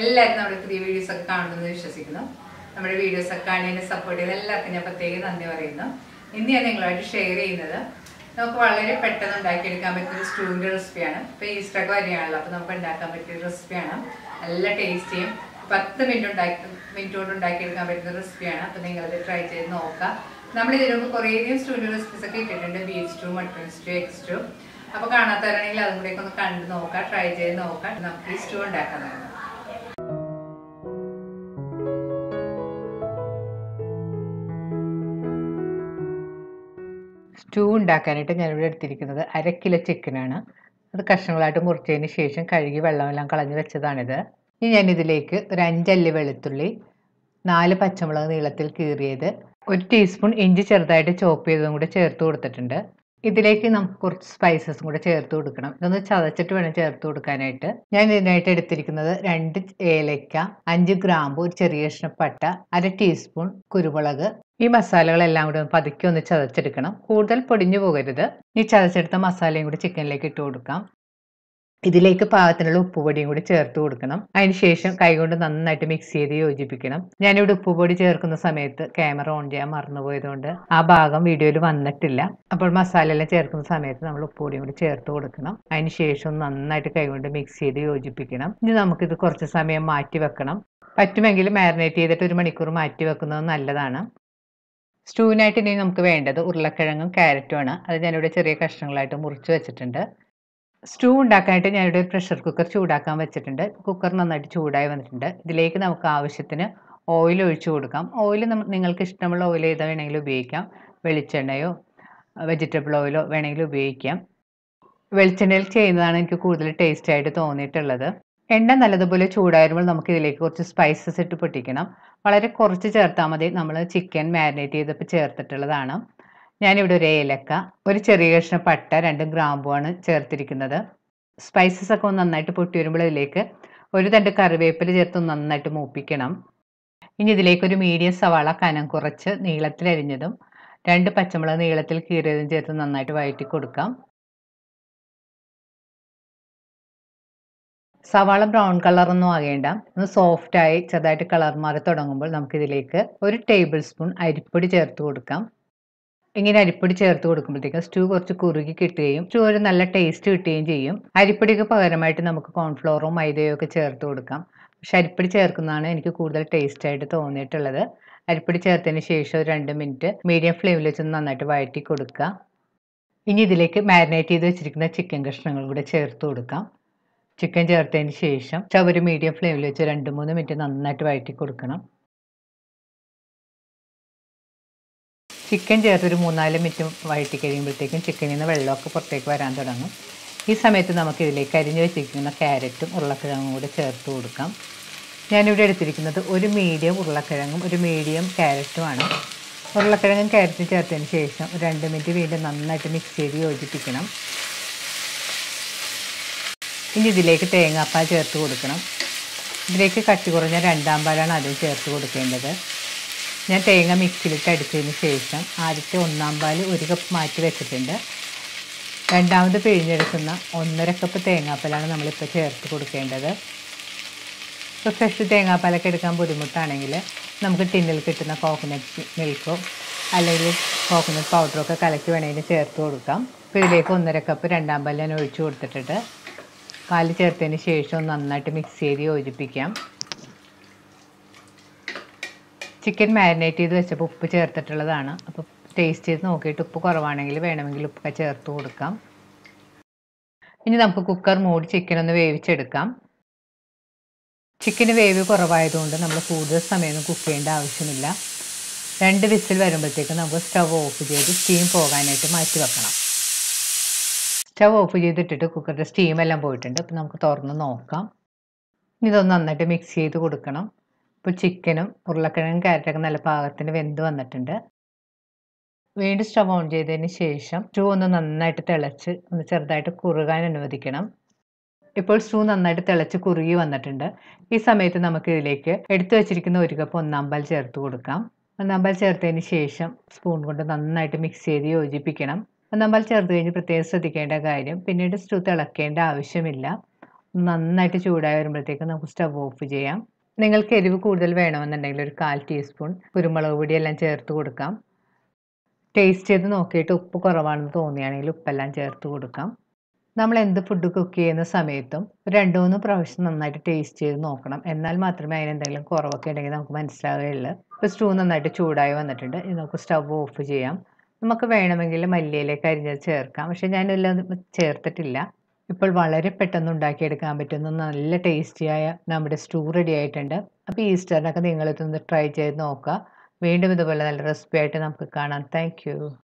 എല്ലാവരും നമ്മുടെ three videos ഒക്കെ കാണുമെന്ന് വിശ്വസിക്കുന്നു. നമ്മുടെ വീഡിയോസ് ഒക്കെ കാണുന്നതിന് സപ്പോർട്ട് ചെയ്ത് എല്ലാവർക്കും ഞാൻ പ്രത്യേകം നന്ദി പറയുന്നു. ഇന്ന് ഞാൻ നിങ്ങളുമായിട്ട് ഷെയർ ചെയ്യുന്നത് നമുക്ക് വളരെ പെട്ടെന്ന് ഉണ്ടാക്കിയെടുക്കാൻ പറ്റിയ സ്റ്റൂവിന്റെ റെസിപ്പിയാണ് ഇപ്പോൾ ഈസ്റ്ററൊക്കെ വരികയാണല്ലോ അപ്പോൾ നമുക്ക് ഉണ്ടാക്കാൻ പറ്റിയ റെസിപ്പിയാണ് നല്ല ടേസ്റ്റിയും പത്ത് മിനിറ്റ് ഉണ്ടാക്കി മിനിറ്റ് കൊണ്ട് ഉണ്ടാക്കിയെടുക്കാൻ പറ്റുന്ന റെസിപ്പിയാണ് അപ്പോൾ നിങ്ങളത് ട്രൈ ചെയ്ത് നോക്കാം നമ്മൾ ഇതിനു മുമ്പ് കുറേയധികം സ്റ്റൂവിന്റെ റെസിപ്പീസ് ഒക്കെ ഇട്ടിട്ടുണ്ട്. Beef stew mutton stew egg stew അപ്പോൾ കാണാത്തവരാണെങ്കിൽ അതും കൂടെയൊക്കെ ഒന്ന് കണ്ട് നോക്കാം ട്രൈ ചെയ്ത് നോക്കാം നമുക്ക് ഈ സ്റ്റൂ ഉണ്ടാക്കാൻ സ്റ്റൂ ഉണ്ടാക്കാനായിട്ട് ഞാനിവിടെ എടുത്തിരിക്കുന്നത് അര കിലോ ചിക്കനാണ് അത് കഷ്ണങ്ങളായിട്ട് മുറിച്ചതിന് ശേഷം കഴുകി വെള്ളമെല്ലാം കളഞ്ഞ് വെച്ചതാണിത്. ഇനി ഞാനിതിലേക്ക് ഒരു അഞ്ചല്ലി വെളുത്തുള്ളി നാല് പച്ചമുളക് നീളത്തിൽ കീറിയത് ഒരു ടീസ്പൂൺ ഇഞ്ചി ചെറുതായിട്ട് ചോപ്പ് ചെയ്തതും കൂടെ ചേർത്ത് കൊടുത്തിട്ടുണ്ട്. ഇതിലേക്ക് നമുക്ക് കുറച്ച് സ്പൈസസും കൂടെ ചേർത്ത് കൊടുക്കണം. ഇതൊന്ന് ചതച്ചിട്ട് വേണം ചേർത്ത് കൊടുക്കാനായിട്ട്. ഞാൻ ഇതിനായിട്ട് എടുത്തിരിക്കുന്നത് രണ്ട് ഏലക്ക അഞ്ച് ഗ്രാമ്പു ഒരു ചെറിയ കഷ്ണപ്പട്ട അര ടീസ്പൂൺ കുരുമുളക്. ഈ മസാലകളെല്ലാം കൂടെ പതുക്കെ ഒന്ന് ചതച്ചെടുക്കണം. കൂടുതൽ പൊടിഞ്ഞു പോകരുത്. ഈ ചതച്ചെടുത്ത മസാലയും കൂടി ചിക്കനിലേക്ക് ഇട്ട് കൊടുക്കാം. ഇതിലേക്ക് പാകത്തിനുള്ള ഉപ്പുപൊടിയും കൂടി ചേർത്ത് കൊടുക്കണം. അതിനുശേഷം കൈകൊണ്ട് നന്നായിട്ട് മിക്സ് ചെയ്ത് യോജിപ്പിക്കണം. ഞാനിവിടെ ഉപ്പുപൊടി ചേർക്കുന്ന സമയത്ത് ക്യാമറ ഓൺ ചെയ്യാൻ മറന്നുപോയതുകൊണ്ട് ആ ഭാഗം വീഡിയോയിൽ വന്നിട്ടില്ല. അപ്പോൾ മസാല എല്ലാം ചേർക്കുന്ന സമയത്ത് നമ്മൾ ഉപ്പുപൊടിയും കൂടി ചേർത്ത് കൊടുക്കണം. അതിനുശേഷം നന്നായിട്ട് കൈകൊണ്ട് മിക്സ് ചെയ്ത് യോജിപ്പിക്കണം. ഇനി നമുക്കിത് കുറച്ച് സമയം മാറ്റി വെക്കണം. പറ്റുമെങ്കിൽ മാരിനേറ്റ് ചെയ്തിട്ട് ഒരു മണിക്കൂർ മാറ്റി വെക്കുന്നത് നല്ലതാണ്. സ്റ്റൂവിനായിട്ട് ഇനി നമുക്ക് വേണ്ടത് ഉരുളക്കിഴങ്ങും ക്യാരറ്റുമാണ് അത് ഞാനിവിടെ ചെറിയ കഷ്ണങ്ങളായിട്ട് മുറിച്ച് വെച്ചിട്ടുണ്ട്. സ്റ്റൂ ഉണ്ടാക്കാനായിട്ട് ഞാനിവിടെ പ്രഷർ കുക്കർ ചൂടാക്കാൻ വെച്ചിട്ടുണ്ട്. കുക്കർ നന്നായിട്ട് ചൂടായി വന്നിട്ടുണ്ട്. ഇതിലേക്ക് നമുക്ക് ആവശ്യത്തിന് ഓയിൽ ഒഴിച്ചു കൊടുക്കാം. ഓയിൽ നിങ്ങൾക്ക് ഇഷ്ടമുള്ള ഓയിൽ ഏതാ വേണമെങ്കിലും ഉപയോഗിക്കാം. വെളിച്ചെണ്ണയോ വെജിറ്റബിൾ ഓയിലോ വേണമെങ്കിലും ഉപയോഗിക്കാം. വെളിച്ചെണ്ണയിൽ ചെയ്യുന്നതാണ് എനിക്ക് കൂടുതൽ ടേസ്റ്റ് ആയിട്ട് തോന്നിയിട്ടുള്ളത്. എണ്ണ നല്ലതുപോലെ ചൂടായിരുമ്പോൾ നമുക്ക് ഇതിലേക്ക് കുറച്ച് സ്പൈസസ് ഇട്ട് പൊട്ടിക്കണം. വളരെ കുറച്ച് ചേർത്താൽ മതി. നമ്മൾ ചിക്കൻ മാരിനേറ്റ് ചെയ്തപ്പോൾ ചേർത്തിട്ടുള്ളതാണ്. ഞാനിവിടെ ഒരു ഏലക്ക ഒരു ചെറിയ കഷ്ണം പട്ട രണ്ട് ഗ്രാമ്പുമാണ് ചേർത്തിരിക്കുന്നത്. സ്പൈസസ് ഒക്കെ ഒന്ന് നന്നായിട്ട് പൊട്ടി വരുമ്പോൾ ഇതിലേക്ക് ഒരു തണ്ട് കറിവേപ്പില ചേർത്ത് നന്നായിട്ട് മൂപ്പിക്കണം. ഇനി ഇതിലേക്ക് ഒരു മീഡിയം സവാള കനം കുറച്ച് നീളത്തിൽ അരിഞ്ഞതും രണ്ട് പച്ചമുളക് നീളത്തിൽ കീറിയതും ചേർത്ത് നന്നായിട്ട് വഴറ്റി കൊടുക്കാം. സവാള ബ്രൗൺ കളറൊന്നും ആകേണ്ട. ഒന്ന് സോഫ്റ്റായി ചെറുതായിട്ട് കളർ മാറി തുടങ്ങുമ്പോൾ നമുക്കിതിലേക്ക് ഒരു ടേബിൾ സ്പൂൺ അരിപ്പൊടി ചേർത്ത് കൊടുക്കാം. ഇങ്ങനെ അരിപ്പൊടി ചേർത്ത് കൊടുക്കുമ്പോഴത്തേക്കും സ്റ്റൂ കുറച്ച് കുറുകി കിട്ടുകയും സ്റ്റൂ ഒരു നല്ല ടേസ്റ്റ് കിട്ടുകയും ചെയ്യും. അരിപ്പൊടിക്ക് പകരമായിട്ട് നമുക്ക് കോൺഫ്ലോറോ മൈദയോ ഒക്കെ ചേർത്ത് കൊടുക്കാം. പക്ഷെ അരിപ്പൊടി ചേർക്കുന്നതാണ് എനിക്ക് കൂടുതൽ ടേസ്റ്റ് ആയിട്ട് തോന്നിയിട്ടുള്ളത്. അരിപ്പൊടി ചേർത്തതിന് ശേഷം ഒരു രണ്ട് മിനിറ്റ് മീഡിയം ഫ്ലെയിമിൽ വെച്ച് നന്നായിട്ട് വഴറ്റി കൊടുക്കുക. ഇനി ഇതിലേക്ക് മാരിനേറ്റ് ചെയ്ത് വെച്ചിരിക്കുന്ന ചിക്കൻ കഷ്ണങ്ങൾ കൂടെ ചേർത്ത് കൊടുക്കാം. ചിക്കൻ ചേർത്തതിന് ശേഷം ഒരു മീഡിയം ഫ്ലെയിമിൽ വെച്ച് രണ്ട് മൂന്ന് മിനിറ്റ് നന്നായിട്ട് വഴറ്റി കൊടുക്കണം. ചിക്കൻ ചേർത്തൊരു മൂന്നാൽ മിനിറ്റ് വഴറ്റി കഴിയുമ്പോഴത്തേക്കും ചിക്കനിൽ നിന്ന് വെള്ളമൊക്കെ പുറത്തേക്ക് വരാൻ തുടങ്ങും. ഈ സമയത്ത് നമുക്ക് ഇതിലേക്ക് അരിഞ്ഞു വെച്ചിരിക്കുന്ന ക്യാരറ്റും ഉരുളക്കിഴങ്ങും കൂടി ചേർത്ത് കൊടുക്കാം. ഞാനിവിടെ എടുത്തിരിക്കുന്നത് ഒരു മീഡിയം ഉരുളക്കിഴങ്ങും ഒരു മീഡിയം ക്യാരറ്റുമാണ് ഉരുളക്കിഴങ്ങും ക്യാരറ്റും ചേർത്തതിന് ശേഷം രണ്ട് മിനിറ്റ് വീണ്ടും നന്നായിട്ട് മിക്സ് ചെയ്ത് യോജിപ്പിക്കണം. ഇനി ഇതിലേക്ക് തേങ്ങാപ്പാൽ ചേർത്ത് കൊടുക്കണം. ഇതിലേക്ക് കട്ടി കുറഞ്ഞ രണ്ടാം പാലാണ് ആദ്യം ചേർത്ത് കൊടുക്കേണ്ടത്. ഞാൻ തേങ്ങ മിക്സിയിലിട്ട് അടിച്ചതിന് ശേഷം ആദ്യത്തെ ഒന്നാം പാൽ ഒരു കപ്പ് മാറ്റി വെച്ചിട്ടുണ്ട്. രണ്ടാമത് പിഴിഞ്ഞെടുക്കുന്ന ഒന്നര കപ്പ് തേങ്ങാപ്പാലാണ് നമ്മളിപ്പോൾ ചേർത്ത് കൊടുക്കേണ്ടത്. ഇപ്പോൾ ഫ്രഷ് തേങ്ങാപ്പാലൊക്കെ എടുക്കാൻ ബുദ്ധിമുട്ടാണെങ്കിൽ നമുക്ക് ടിന്നിൽ കിട്ടുന്ന കോക്കനട്ട് മിൽക്കോ അല്ലെങ്കിൽ കോക്കനട്ട് പൗഡറോ ഒക്കെ കലക്കി വേണമെങ്കിൽ ചേർത്ത് കൊടുക്കാം. ഇപ്പോൾ ഇതിലേക്ക് ഒന്നര കപ്പ് രണ്ടാം പാൽ ഞാൻ ഒഴിച്ചു കൊടുത്തിട്ടുണ്ട്. പാൽ ചേർത്തതിന് ശേഷം നന്നായിട്ട് മിക്സ് ചെയ്ത് യോജിപ്പിക്കാം. ചിക്കൻ മാരിനേറ്റ് ചെയ്ത് വെച്ചപ്പോൾ ഉപ്പ് ചേർത്തിട്ടുള്ളതാണ്. അപ്പോൾ ടേസ്റ്റ് ചെയ്ത് നോക്കിയിട്ട് ഉപ്പ് കുറവാണെങ്കിൽ വേണമെങ്കിൽ ഉപ്പൊക്കെ ചേർത്ത് കൊടുക്കാം. ഇനി നമുക്ക് കുക്കർ മൂടി ചിക്കൻ ഒന്ന് വേവിച്ചെടുക്കാം. ചിക്കന് വേവ് കുറവായതുകൊണ്ട് നമ്മൾ കൂടുതൽ സമയമൊന്നും കുക്ക് ചെയ്യേണ്ട ആവശ്യമില്ല. രണ്ട് വിസിൽ വരുമ്പോഴത്തേക്ക് നമുക്ക് സ്റ്റവ് ഓഫ് ചെയ്ത് സ്റ്റീം പോകാനായിട്ട് മാറ്റി വെക്കണം. സ്റ്റവ് ഓഫ് ചെയ്തിട്ടിട്ട് കുക്കറിന്റെ സ്റ്റീമെല്ലാം പോയിട്ടുണ്ട്. അപ്പോൾ നമുക്ക് തുറന്ന് നോക്കാം. ഇതൊന്ന് നന്നായിട്ട് മിക്സ് ചെയ്ത് കൊടുക്കണം. ഇപ്പോൾ ചിക്കനും ഉരുളക്കിഴങ്ങും ക്യാരറ്റൊക്കെ നല്ല പാകത്തിന് വെന്ത് വന്നിട്ടുണ്ട്. വീണ്ടും സ്റ്റവ് ഓൺ ചെയ്തതിന് ശേഷം സ്റ്റൂ ഒന്ന് നന്നായിട്ട് തിളച്ച് ഒന്ന് ചെറുതായിട്ട് കുറുകാൻ അനുവദിക്കണം. ഇപ്പോൾ സ്റ്റൂ നന്നായിട്ട് തിളച്ച് കുറുകി വന്നിട്ടുണ്ട്. ഈ സമയത്ത് നമുക്ക് ഇതിലേക്ക് എടുത്തു വെച്ചിരിക്കുന്ന ഒരു കപ്പ് ഒന്നാമ്പാൽ ചേർത്ത് കൊടുക്കാം. ഒന്നാമ്പാൽ പാൽ ചേർത്തതിന് ശേഷം സ്പൂൺ കൊണ്ട് നന്നായിട്ട് മിക്സ് ചെയ്ത് യോജിപ്പിക്കണം. ഒന്നാമ്പാൽ പാൽ ചേർത്ത് കഴിഞ്ഞ് പ്രത്യേകം ശ്രദ്ധിക്കേണ്ട കാര്യം പിന്നീട് സ്റ്റൂ തിളക്കേണ്ട ആവശ്യമില്ല. നന്നായിട്ട് ചൂടായി വരുമ്പോഴത്തേക്ക് നമുക്ക് സ്റ്റവ് ഓഫ് ചെയ്യാം. നിങ്ങൾക്ക് എരിവ് കൂടുതൽ വേണമെന്നുണ്ടെങ്കിൽ ഒരു കാൽ ടീസ്പൂൺ കുരുമുളക് പൊടി എല്ലാം ചേർത്ത് കൊടുക്കാം. ടേസ്റ്റ് ചെയ്ത് നോക്കിയിട്ട് ഉപ്പ് കുറവാണെന്ന് തോന്നുകയാണെങ്കിൽ ഉപ്പെല്ലാം ചേർത്ത് കൊടുക്കാം. നമ്മൾ എന്ത് ഫുഡ് കുക്ക് ചെയ്യുന്ന സമയത്തും രണ്ട് മൂന്ന് പ്രാവശ്യം നന്നായിട്ട് ടേസ്റ്റ് ചെയ്ത് നോക്കണം. എന്നാൽ മാത്രമേ അതിനെന്തെങ്കിലും കുറവൊക്കെ ഉണ്ടെങ്കിൽ നമുക്ക് മനസ്സിലാവുകയുള്ളൂ. ഇപ്പോൾ സ്റ്റൂ നന്നായിട്ട് ചൂടായി വന്നിട്ടുണ്ട്. ഇത് നമുക്ക് സ്റ്റവ് ഓഫ് ചെയ്യാം. നമുക്ക് വേണമെങ്കിൽ മല്ലിയിലേക്ക് അരിഞ്ഞത് ചേർക്കാം. പക്ഷേ ഞാനെല്ലാം ചേർത്തിട്ടില്ല. ഇപ്പോൾ വളരെ പെട്ടെന്ന് ഉണ്ടാക്കിയെടുക്കാൻ പറ്റുന്ന നല്ല ടേസ്റ്റിയായ നമ്മുടെ സ്റ്റൂ റെഡി ആയിട്ടുണ്ട്. അപ്പോൾ ഈസ്റ്ററിനൊക്കെ നിങ്ങളിതൊന്ന് ട്രൈ ചെയ്ത് നോക്കുക. വീണ്ടും ഇതുപോലെ നല്ല റെസിപ്പി ആയിട്ട് നമുക്ക് കാണാം. താങ്ക്